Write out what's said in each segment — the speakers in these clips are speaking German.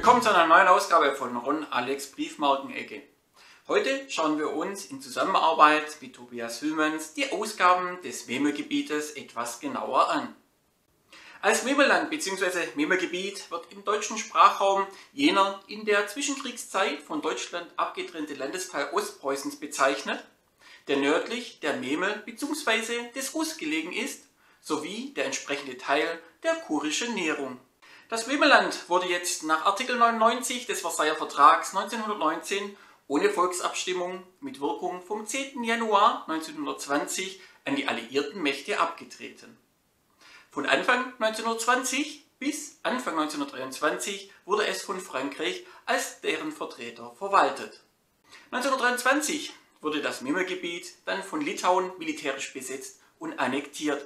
Willkommen zu einer neuen Ausgabe von Ron Alex Briefmarkenecke. Heute schauen wir uns in Zusammenarbeit mit Tobias Hüllmanns die Ausgaben des Memelgebietes etwas genauer an. Als Memelland bzw. Memelgebiet wird im deutschen Sprachraum jener in der Zwischenkriegszeit von Deutschland abgetrennte Landesteil Ostpreußens bezeichnet, der nördlich der Memel bzw. des Russ gelegen ist, sowie der entsprechende Teil der kurischen Näherung. Das Memelland wurde jetzt nach Artikel 99 des Versailler Vertrags 1919 ohne Volksabstimmung mit Wirkung vom 10. Januar 1920 an die alliierten Mächte abgetreten. Von Anfang 1920 bis Anfang 1923 wurde es von Frankreich als deren Vertreter verwaltet. 1923 wurde das Memelgebiet dann von Litauen militärisch besetzt und annektiert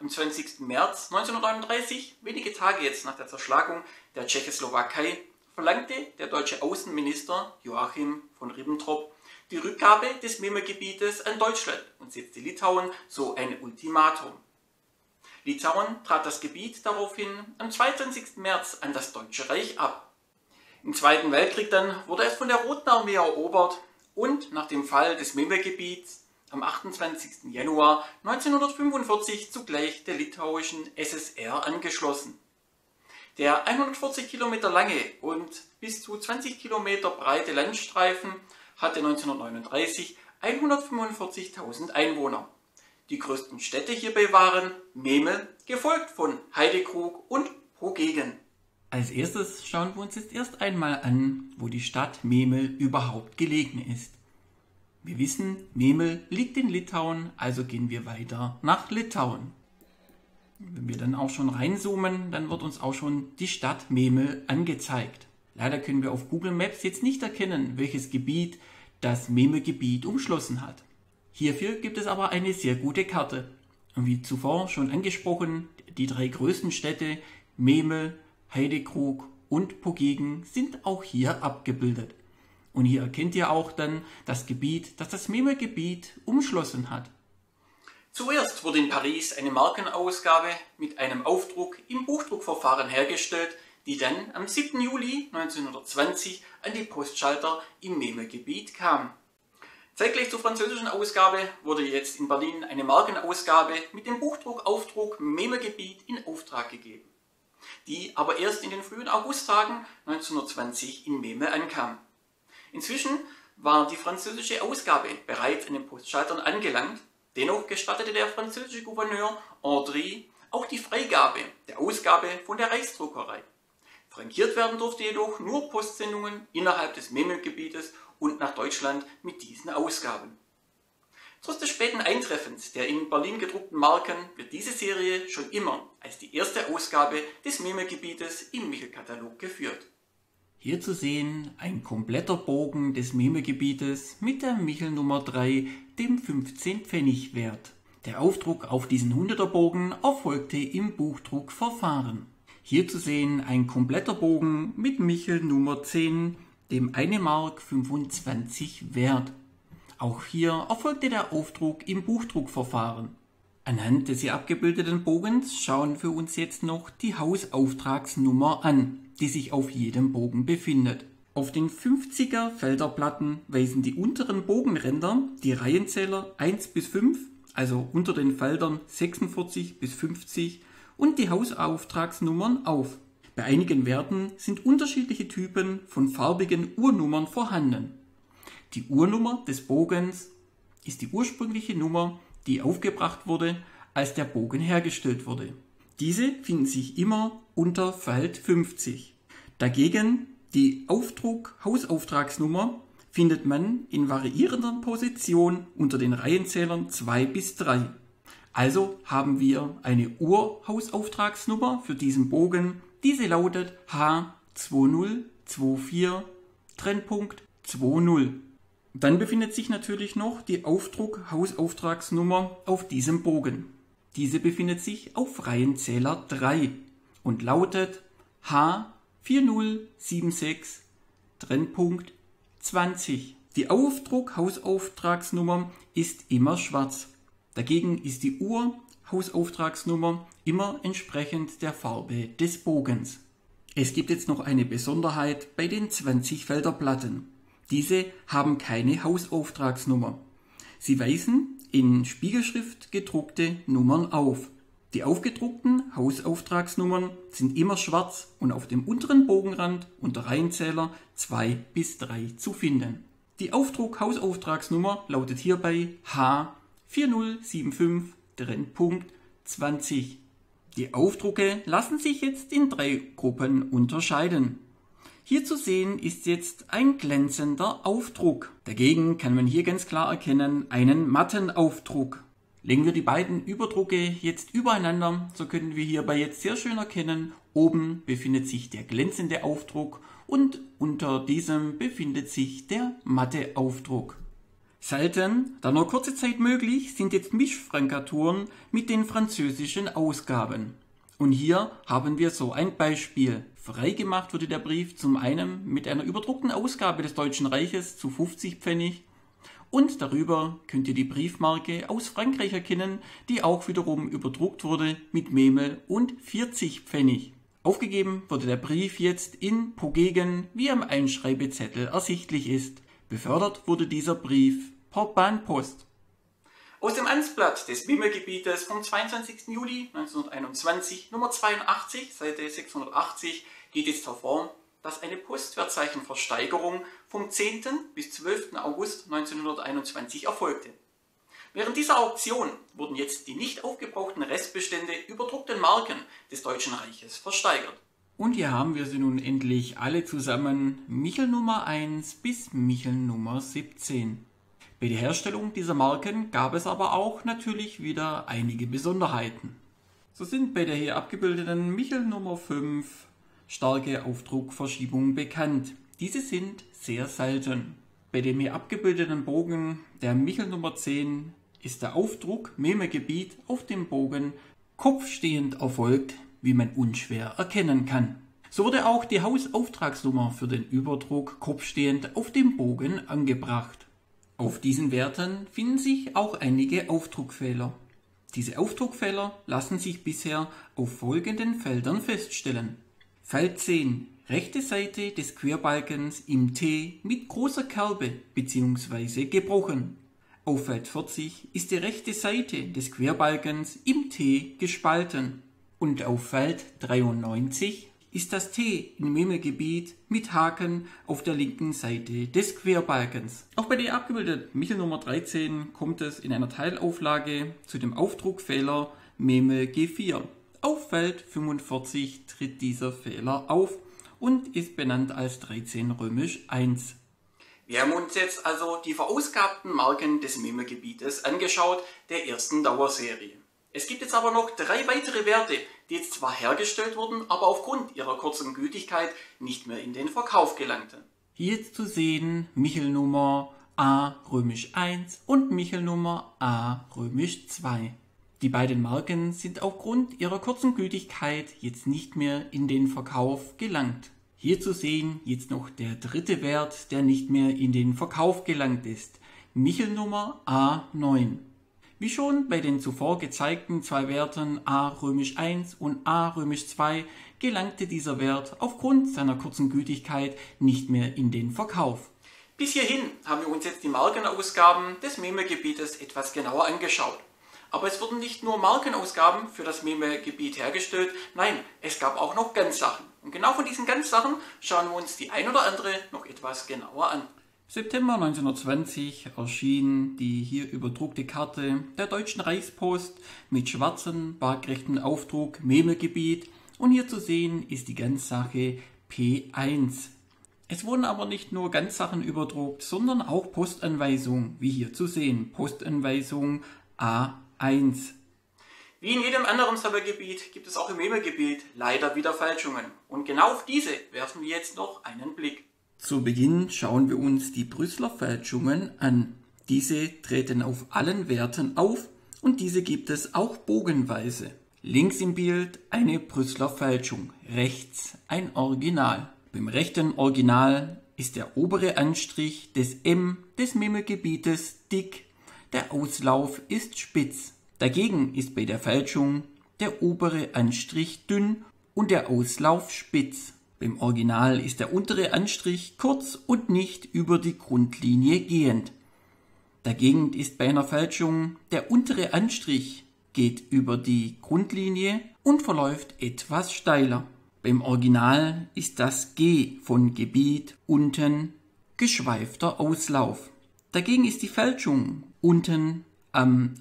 am 20. März 1939, wenige Tage jetzt nach der Zerschlagung der Tschechoslowakei, verlangte der deutsche Außenminister Joachim von Ribbentrop die Rückgabe des Memelgebietes an Deutschland und setzte Litauen so ein Ultimatum. Litauen trat das Gebiet daraufhin am 22. März an das Deutsche Reich ab. Im Zweiten Weltkrieg dann wurde es von der Roten Armee erobert und nach dem Fall des Memelgebiets am 28. Januar 1945 zugleich der litauischen SSR angeschlossen. Der 140 Kilometer lange und bis zu 20 Kilometer breite Landstreifen hatte 1939 145.000 Einwohner. Die größten Städte hierbei waren Memel, gefolgt von Heidekrug und Progegen. Als erstes schauen wir uns jetzt erst einmal an, wo die Stadt Memel überhaupt gelegen ist. Wir wissen, Memel liegt in Litauen, also gehen wir weiter nach Litauen. Wenn wir dann auch schon reinzoomen, dann wird uns auch schon die Stadt Memel angezeigt. Leider können wir auf Google Maps jetzt nicht erkennen, welches Gebiet das Memel-Gebiet umschlossen hat. Hierfür gibt es aber eine sehr gute Karte. Und wie zuvor schon angesprochen, die drei größten Städte Memel, Heidekrug und Pogegen sind auch hier abgebildet. Und hier erkennt ihr auch dann das Gebiet, das das Memelgebiet umschlossen hat. Zuerst wurde in Paris eine Markenausgabe mit einem Aufdruck im Buchdruckverfahren hergestellt, die dann am 7. Juli 1920 an die Postschalter im Memelgebiet kam. Zeitgleich zur französischen Ausgabe wurde jetzt in Berlin eine Markenausgabe mit dem Buchdruckaufdruck Memelgebiet in Auftrag gegeben, die aber erst in den frühen Augusttagen 1920 in Memel ankam. Inzwischen war die französische Ausgabe bereits an den Postschaltern angelangt, dennoch gestattete der französische Gouverneur André auch die Freigabe der Ausgabe von der Reichsdruckerei. Frankiert werden durfte jedoch nur Postsendungen innerhalb des Memelgebietes und nach Deutschland mit diesen Ausgaben. Trotz des späten Eintreffens der in Berlin gedruckten Marken wird diese Serie schon immer als die erste Ausgabe des Memelgebietes im Michelkatalog geführt. Hier zu sehen ein kompletter Bogen des Memegebietes mit der Michel Nummer 3, dem 15 Pfennig Wert. Der Aufdruck auf diesen 100er Bogen erfolgte im Buchdruckverfahren. Hier zu sehen ein kompletter Bogen mit Michel Nummer 10, dem 1 Mark 25 Wert. Auch hier erfolgte der Aufdruck im Buchdruckverfahren. Anhand des hier abgebildeten Bogens schauen wir uns jetzt noch die Hausauftragsnummer an die sich auf jedem Bogen befindet. Auf den 50er Felderplatten weisen die unteren Bogenränder die Reihenzähler 1 bis 5, also unter den Feldern 46 bis 50 und die Hausauftragsnummern auf. Bei einigen Werten sind unterschiedliche Typen von farbigen Urnummern vorhanden. Die Urnummer des Bogens ist die ursprüngliche Nummer, die aufgebracht wurde, als der Bogen hergestellt wurde. Diese finden sich immer unter Feld 50. Dagegen die Aufdruck-Hausauftragsnummer findet man in variierender Position unter den Reihenzählern 2 bis 3. Also haben wir eine Urhausauftragsnummer für diesen Bogen. Diese lautet H2024 Trennpunkt 20. Dann befindet sich natürlich noch die Aufdruck-Hausauftragsnummer auf diesem Bogen. Diese befindet sich auf Reihenzähler 3 und lautet H4076 Trennpunkt 20. Die Aufdruck-Hausauftragsnummer ist immer schwarz. Dagegen ist die Uhr-Hausauftragsnummer immer entsprechend der Farbe des Bogens. Es gibt jetzt noch eine Besonderheit bei den 20 Felder Platten. Diese haben keine Hausauftragsnummer. Sie weisen in Spiegelschrift gedruckte Nummern auf. Die aufgedruckten Hausauftragsnummern sind immer schwarz und auf dem unteren Bogenrand unter Reihenzähler 2 bis 3 zu finden. Die Aufdruck-Hausauftragsnummer lautet hierbei H4075-20. Die Aufdrucke lassen sich jetzt in drei Gruppen unterscheiden. Hier zu sehen ist jetzt ein glänzender Aufdruck. Dagegen kann man hier ganz klar erkennen einen matten Aufdruck. Legen wir die beiden Überdrucke jetzt übereinander, so können wir hierbei jetzt sehr schön erkennen, oben befindet sich der glänzende Aufdruck und unter diesem befindet sich der matte Aufdruck. Selten, da nur kurze Zeit möglich, sind jetzt Mischfrankaturen mit den französischen Ausgaben. Und hier haben wir so ein Beispiel. Freigemacht wurde der Brief zum einen mit einer überdruckten Ausgabe des Deutschen Reiches zu 50 Pfennig und darüber könnt ihr die Briefmarke aus Frankreich erkennen, die auch wiederum überdruckt wurde mit Memel und 40 Pfennig. Aufgegeben wurde der Brief jetzt in Pogegen, wie am Einschreibezettel ersichtlich ist. Befördert wurde dieser Brief per Bahnpost. Aus dem Amtsblatt des Wimmelgebietes vom 22. Juli 1921, Nummer 82, Seite 680, geht jetzt hervor, dass eine Postwertzeichenversteigerung vom 10. bis 12. August 1921 erfolgte. Während dieser Auktion wurden jetzt die nicht aufgebrauchten Restbestände überdruckten Marken des Deutschen Reiches versteigert. Und hier haben wir sie nun endlich alle zusammen, Michel Nummer 1 bis Michel Nummer 17. Bei der Herstellung dieser Marken gab es aber auch natürlich wieder einige Besonderheiten. So sind bei der hier abgebildeten Michel Nummer 5 starke Aufdruckverschiebungen bekannt. Diese sind sehr selten. Bei dem hier abgebildeten Bogen der Michel Nummer 10 ist der Aufdruck Memegebiet auf dem Bogen kopfstehend erfolgt, wie man unschwer erkennen kann. So wurde auch die Hausauftragsnummer für den Überdruck kopfstehend auf dem Bogen angebracht. Auf diesen Werten finden sich auch einige Aufdruckfehler. Diese Aufdruckfehler lassen sich bisher auf folgenden Feldern feststellen. Feld 10. Rechte Seite des Querbalkens im T mit großer Kerbe bzw. gebrochen. Auf Feld 40 ist die rechte Seite des Querbalkens im T gespalten. Und auf Feld 93 ist das T im Memegebiet mit Haken auf der linken Seite des Querbalkens. Auch bei der abgebildeten Michel Nummer 13 kommt es in einer Teilauflage zu dem Aufdruckfehler Meme G4. Auf Feld 45 tritt dieser Fehler auf und ist benannt als 13 römisch 1. Wir haben uns jetzt also die verausgabten Marken des Meme-Gebietes angeschaut, der ersten Dauerserie. Es gibt jetzt aber noch drei weitere Werte, die jetzt zwar hergestellt wurden, aber aufgrund ihrer kurzen Gültigkeit nicht mehr in den Verkauf gelangten. Hier zu sehen Michelnummer A römisch 1 und Michelnummer A römisch 2. Die beiden Marken sind aufgrund ihrer kurzen Gültigkeit jetzt nicht mehr in den Verkauf gelangt. Hier zu sehen jetzt noch der dritte Wert, der nicht mehr in den Verkauf gelangt ist. Michelnummer A9. Wie schon bei den zuvor gezeigten zwei Werten a römisch 1 und a römisch 2 gelangte dieser Wert aufgrund seiner kurzen Gültigkeit nicht mehr in den Verkauf. Bis hierhin haben wir uns jetzt die Markenausgaben des Meme-Gebietes etwas genauer angeschaut. Aber es wurden nicht nur Markenausgaben für das Meme-Gebiet hergestellt, nein, es gab auch noch Ganzsachen. Und genau von diesen Ganzsachen schauen wir uns die ein oder andere noch etwas genauer an. September 1920 erschien die hier überdruckte Karte der Deutschen Reichspost mit schwarzem, waagrechten Aufdruck Memelgebiet und hier zu sehen ist die Ganzsache P1. Es wurden aber nicht nur Ganzsachen überdruckt, sondern auch Postanweisungen, wie hier zu sehen, Postanweisung A1. Wie in jedem anderen Sammelgebiet gibt es auch im Memelgebiet leider wieder Fälschungen. Und genau auf diese werfen wir jetzt noch einen Blick. Zu Beginn schauen wir uns die Brüsseler Fälschungen an. Diese treten auf allen Werten auf und diese gibt es auch bogenweise. Links im Bild eine Brüsseler Fälschung, rechts ein Original. Beim rechten Original ist der obere Anstrich des M des Mimmelgebietes dick, der Auslauf ist spitz. Dagegen ist bei der Fälschung der obere Anstrich dünn und der Auslauf spitz. Beim Original ist der untere Anstrich kurz und nicht über die Grundlinie gehend. Dagegen ist bei einer Fälschung der untere Anstrich geht über die Grundlinie und verläuft etwas steiler. Beim Original ist das G von Gebiet unten geschweifter Auslauf. Dagegen ist die Fälschung unten am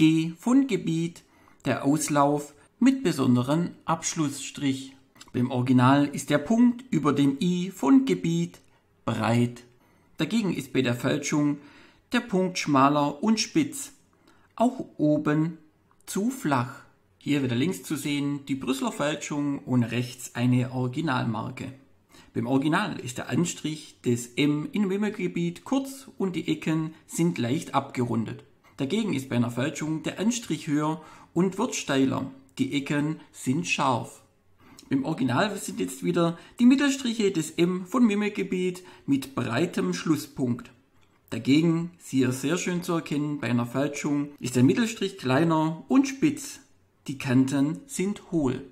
G von Gebiet der Auslauf mit besonderen Abschlussstrich. Beim Original ist der Punkt über dem I von Gebiet breit. Dagegen ist bei der Fälschung der Punkt schmaler und spitz. Auch oben zu flach. Hier wieder links zu sehen die Brüsseler Fälschung und rechts eine Originalmarke. Beim Original ist der Anstrich des M im Wimmelgebiet kurz und die Ecken sind leicht abgerundet. Dagegen ist bei einer Fälschung der Anstrich höher und wird steiler. Die Ecken sind scharf. Im Original sind jetzt wieder die Mittelstriche des M von Wimmelgebiet mit breitem Schlusspunkt. Dagegen, hier sehr schön zu erkennen, bei einer Fälschung ist der Mittelstrich kleiner und spitz. Die Kanten sind hohl.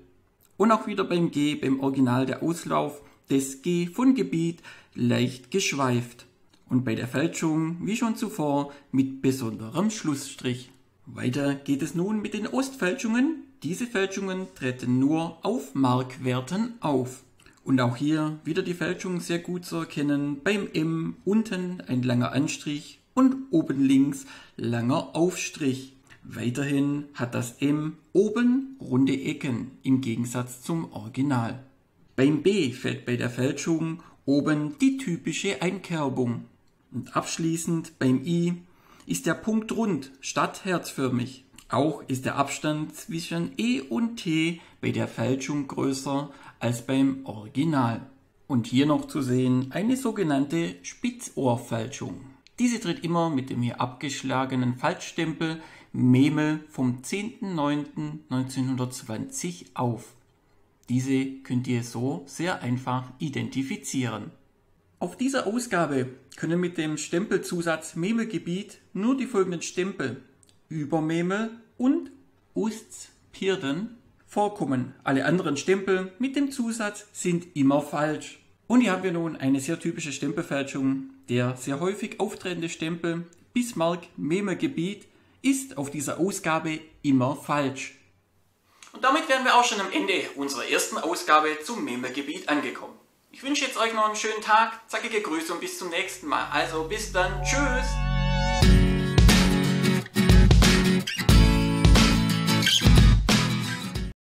Und auch wieder beim G, beim Original der Auslauf des G von Gebiet leicht geschweift. Und bei der Fälschung, wie schon zuvor, mit besonderem Schlussstrich. Weiter geht es nun mit den Ostfälschungen. Diese Fälschungen treten nur auf Markwerten auf. Und auch hier wieder die Fälschung sehr gut zu erkennen. Beim M unten ein langer Anstrich und oben links langer Aufstrich. Weiterhin hat das M oben runde Ecken im Gegensatz zum Original. Beim B fällt bei der Fälschung oben die typische Einkerbung. Und abschließend beim I ist der Punkt rund statt herzförmig. Auch ist der Abstand zwischen E und T bei der Fälschung größer als beim Original. Und hier noch zu sehen eine sogenannte Spitzohrfälschung. Diese tritt immer mit dem hier abgeschlagenen Falschstempel Memel vom 10.09.1920 auf. Diese könnt ihr so sehr einfach identifizieren. Auf dieser Ausgabe können mit dem Stempelzusatz Memelgebiet nur die folgenden Stempel Übermemel und Ustpirden vorkommen. Alle anderen Stempel mit dem Zusatz sind immer falsch. Und hier haben wir nun eine sehr typische Stempelfälschung. Der sehr häufig auftretende Stempel Bismarck Memelgebiet ist auf dieser Ausgabe immer falsch. Und damit wären wir auch schon am Ende unserer ersten Ausgabe zum Memelgebiet angekommen. Ich wünsche jetzt euch noch einen schönen Tag, zackige Grüße und bis zum nächsten Mal. Also bis dann, tschüss!